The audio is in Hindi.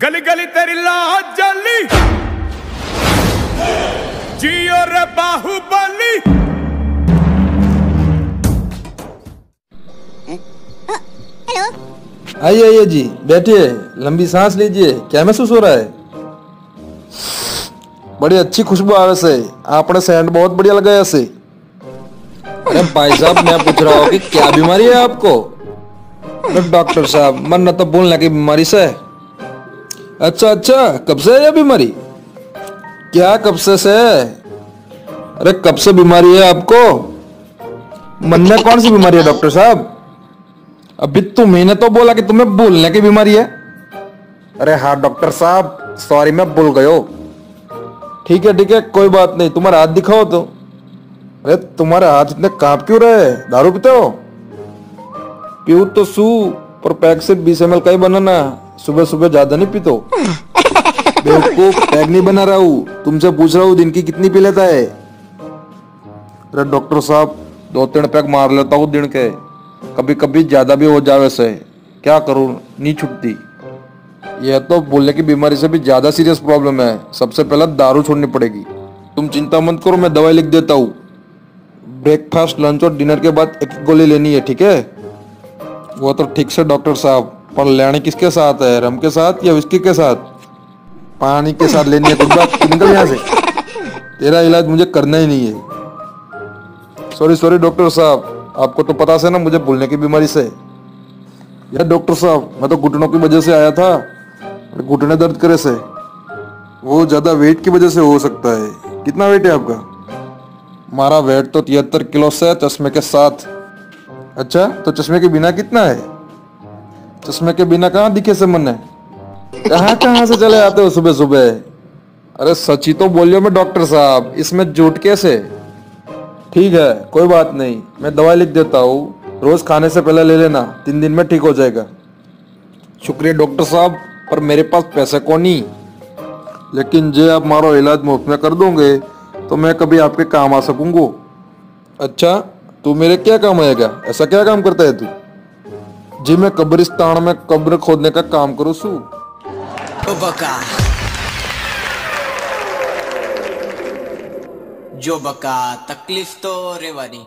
गली गली तेरी लाज जली। जियो रे बाहुबली। हेलो। आइए आइए जी बैठिए लंबी सांस लीजिए क्या महसूस हो रहा है? बड़ी अच्छी खुशबू आवे से आपने सेंट बहुत बढ़िया लगाया से अरे भाई साहब मैं पूछ रहा हूँ कि क्या बीमारी है आपको? डॉक्टर साहब मन न तो बोलने की बीमारी से। है। अच्छा अच्छा कब से है ये बीमारी? क्या कब से से अरे कब से बीमारी है आपको? मन में कौन सी बीमारी है डॉक्टर साहब? अभी तुम्हें तो बोला कि तुम्हें बोलने की बीमारी है। अरे हाँ डॉक्टर साहब सॉरी मैं भूल गयो ठीक है ठीक है कोई बात नहीं तुम्हारा हाथ दिखाओ तो। अरे तुम्हारे हाथ इतने काँप क्यों रहे दारू पीते हो? पीऊ तो सू पर पैक से बीस एम एल का ही बनाना। सुबह सुबह ज़्यादा नहीं पीतो। बेवकूफ़ नहीं बना रहा हूँ। तुमसे पूछ रहा हूँ, दिन की कितनी पी लेता है? अरे डॉक्टर साहब, दो तीन पैक मार लेता हूँ दिन के। कभी कभी ज़्यादा भी हो जाए से क्या करूँ? नहीं छुटती यह तो बोलने की बीमारी से भी ज़्यादा सीरियस प्रॉब्लम है। सबसे पहले दारू छोड़नी पड़ेगी। तुम चिंता मत करो, मैं दवाई लिख देता हूँ। ब्रेकफास्ट लंच और डिनर के बाद एक गोली लेनी है, ठीक है? वो तो ठीक से डॉक्टर साहब। पर लेनी किसके साथ है? रम के साथ या विस्की के साथ? पानी के साथ लेनी है खुद बात निकल यहाँ से। तेरा इलाज मुझे करना ही नहीं है। सॉरी सॉरी डॉक्टर साहब। आपको तो पता से ना, मुझे भूलने की बीमारी से। यार डॉक्टर साहब, मैं तो घुटनों की वजह से आया था। घुटने दर्द करे से। वो ज़्यादा वेट की वजह से हो सकता है। कितना वेट है आपका? हमारा वेट तो तिहत्तर किलो से चश्मे के साथ। अच्छा तो चश्मे के बिना कितना है? चश्मे के बिना कहाँ दिखे से मन है? कहाँ कहाँ से चले आते हो सुबह सुबह? अरे सची तो बोलियो मैं डॉक्टर साहब, इसमें झूठ कैसे? ठीक है, कोई बात नहीं, मैं दवाई लिख देता हूँ। रोज खाने से पहले ले लेना, तीन दिन में ठीक हो जाएगा। शुक्रिया डॉक्टर साहब, पर मेरे पास पैसे को नहीं लेकिन जे आप मारो इलाज मुफ़्त में कर दोगे तो मैं कभी आपके काम आ सकूँगा। अच्छा तू मेरे क्या काम आएगा? ऐसा क्या काम करता है तू? जी, मैं कब्रिस्तान में कब्र खोदने का काम करूँ, सू। बका। जो बका, तकलीफ़ तो रेवानी